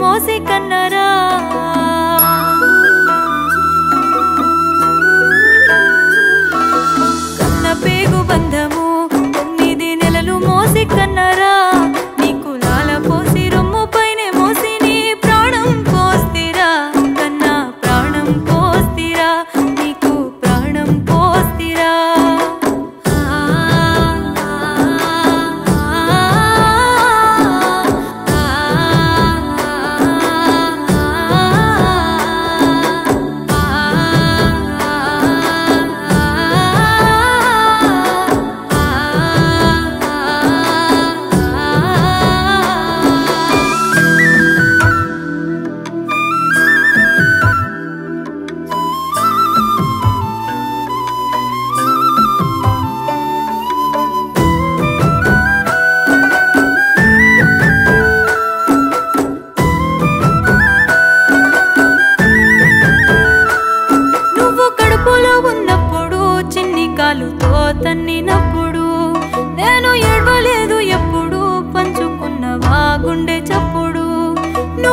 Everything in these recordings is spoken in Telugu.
మోసే కన్నరా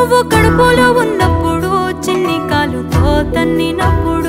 నువ్వు కడుపులో ఉన్నప్పుడు చిన్ని కాలుతో తన్నినప్పుడు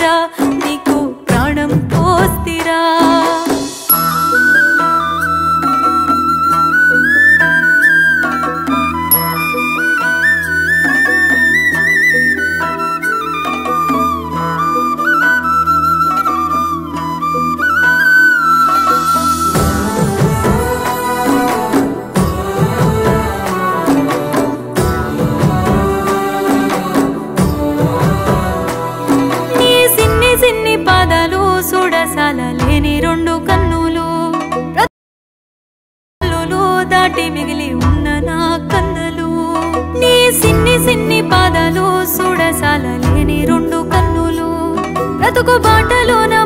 मेरा సుడసాల లేని రెండు కన్నులు. దాటి మిగిలి ఉన్న నా కన్నులు. నీ సిన్ని సిన్ని పాదాలు సుడసాల లేని రెండు కన్నులు. బ్రతుకు బాటలోన